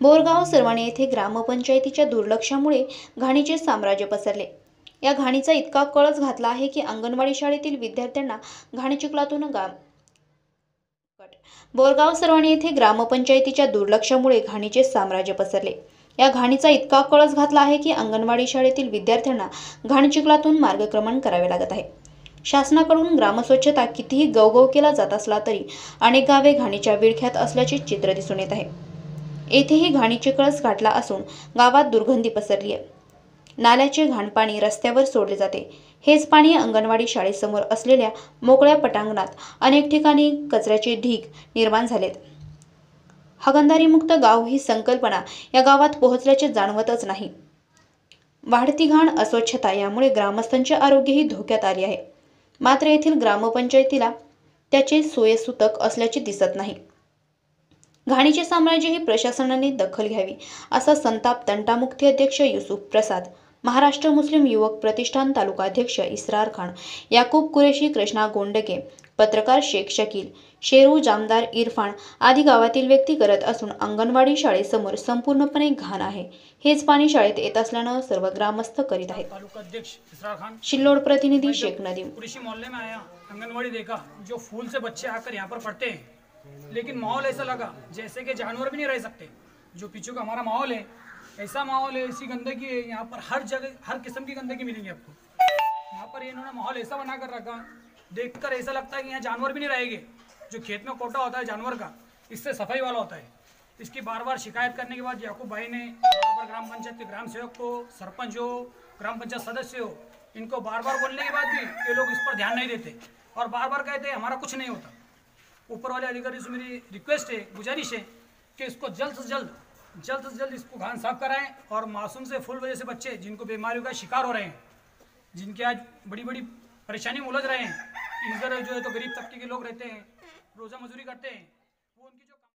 बोरगाव सरवाणी येथे ग्रामपंचायतीच्या दुर्लक्षामुळे घाणीचे साम्राज्य पसरले. या घाणीचा इतका कळस घातला आहे की अंगणवाडी शाळेतील विद्यार्थ्यांना घाणी चिखलातून बोरगाव सर्वाणी येथे ग्रामपंचायतीच्या दुर्लक्षामुळे घाणीचे साम्राज्य पसरले. या घाणीचा इतका कळस घातला आहे की अंगणवाडी शाळेतील विद्यार्थ्यांना घाणचिखलातून मार्गक्रमण करावे लागत आहे. शासनाकडून ग्रामस्वच्छता कितीही गवगव केला जात असला तरी अनेक गावे घाणीच्या विळख्यात असल्याचे चित्र दिसून येत आहे. येथेही घाणीचे कळस गाठला असून गावात दुर्गंधी पसरली आहे नाल्याचे घाणपाणी रस्त्यावर सोडले जाते. हेच पाणी अंगणवाडी शाळेसमोर असलेल्या मोकळ्या पटांगणात अनेक ठिकाणी कचऱ्याचे ढीग निर्माण झालेत. हगंदारीमुक्त गाव ही संकल्पना या गावात पोहोचल्याचे जाणवतच नाही. वाढती घाण अस्वच्छता यामुळे ग्रामस्थांचे आरोग्यही धोक्यात आले आहे. मात्र येथील ग्रामपंचायतीला त्याचे सोयसूतक असल्याचे दिसत नाही. घाणीचे साम्राज्य ही प्रशासनाने दखल घ्यावी असा संताप तंटामुक्ती अध्यक्ष युसुफ प्रसाद महाराष्ट्र मुस्लिम युवक प्रतिष्ठान तालुका अध्यक्ष इस्रार खान याकूब कुरेशी कृष्णा गोंडके पत्रकार शेख शकील शेरू जामदार इरफान आदी गावातील व्यक्ती करत असून अंगणवाडी शाळेसमोर संपूर्णपणे घाण आहे. हेच पाणी शाळेत येत असल्यानं सर्व ग्रामस्थ करीत आहेत. शिल्लोड प्रतिनिधी शेख नदीम. कुरेशी मोहल्ले में आया देखा जो फूल से बच्चे आकर यहाँ पर पढ़ते हैं। लेकिन माहौल ऐसा लगा जैसे कि जानवर भी नहीं रह सकते। जो पीछे का हमारा माहौल है, ऐसा माहौल है, ऐसी गंदगी है, यहाँ पर हर जगह, हर किस्म की गंदगी मिलेगी आपको। यहाँ पर इन्होंने माहौल ऐसा बना कर रखा, देखकर ऐसा लगता है कि यहाँ जानवर भी नहीं रहेंगे। जो खेत में कोटा होता है जानवर का, इससे सफ़ाई वाला होता है। इसकी बार बार शिकायत करने के बाद याकूब भाई ने पर ग्राम पंचायत के ग्राम सेवक को, सरपंच हो, ग्राम पंचायत सदस्य हो, इनको बार बार बोलने के बाद भी ये लोग इस पर ध्यान नहीं देते। और बार बार कहते हमारा कुछ नहीं होता। ऊपर वाले अधिकारी से मेरी रिक्वेस्ट है, गुजारिश है कि इसको जल्द से जल्द जल्द से जल्द इसको घान साफ़ कराएँ और मासूम से फुल वजह से बच्चे जिनको बीमारियों का शिकार हो रहे हैं, जिनके आज बड़ी बड़ी परेशानी में उलझ रहे हैं, इधर जो है तो गरीब तबके के लोग रहते हैं रोज़ा मजदूरी करते हैं, वो उनकी जो